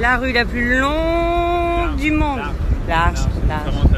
La rue la plus longue du monde. Large, large.